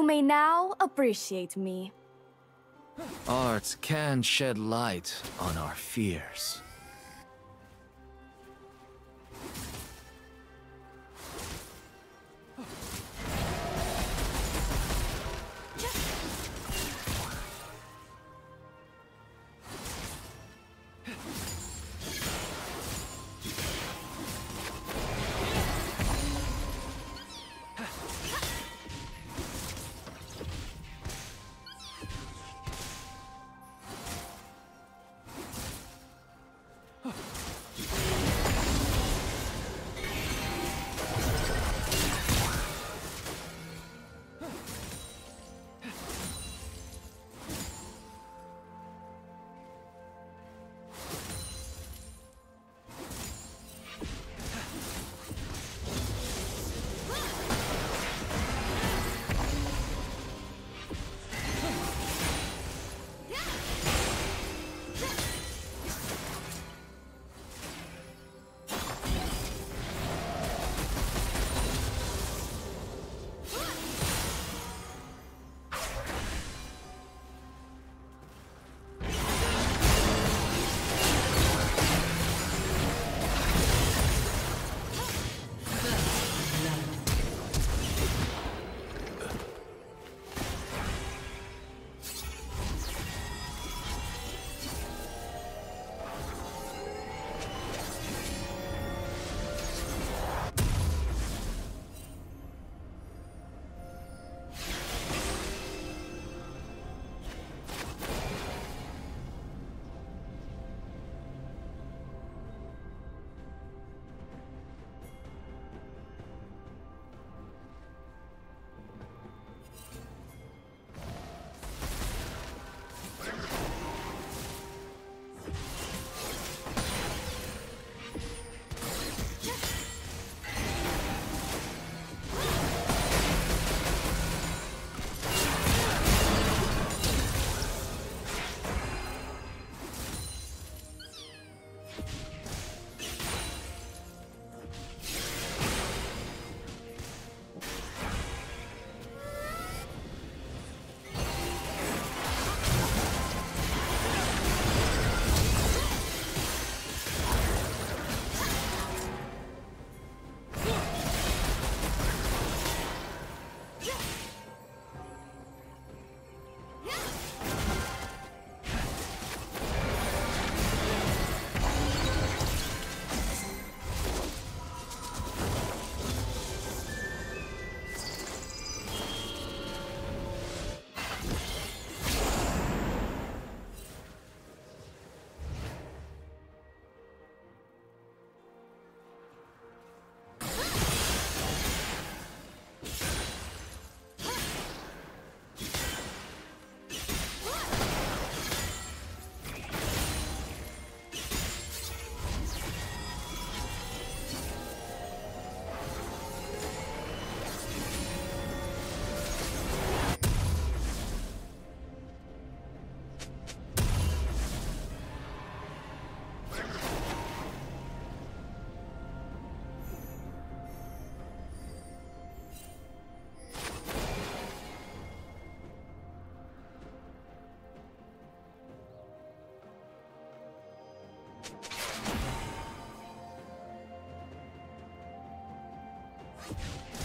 You may now appreciate me. Art can shed light on our fears.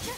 Yeah.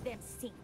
Them sink.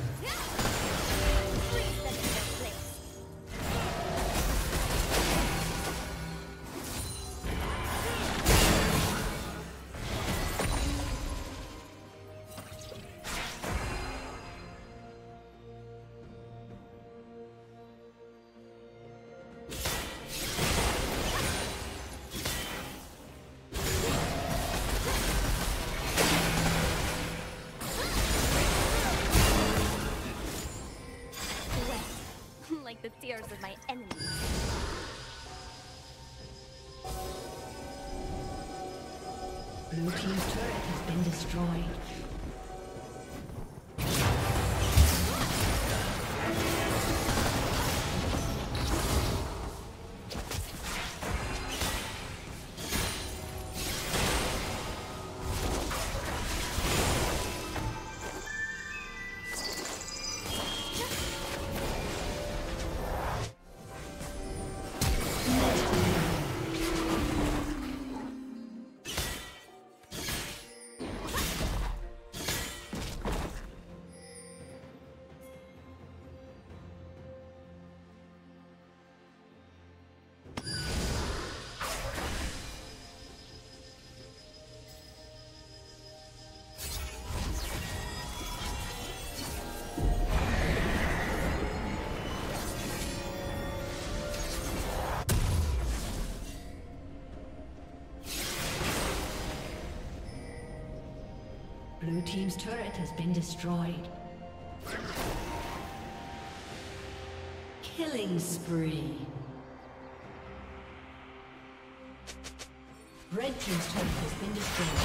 Tears of my enemies. Blue Team's turret has been destroyed. Blue Team's turret has been destroyed. Killing spree. Red Team's turret has been destroyed.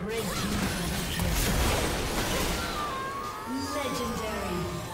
Red Team double kill. Legendary.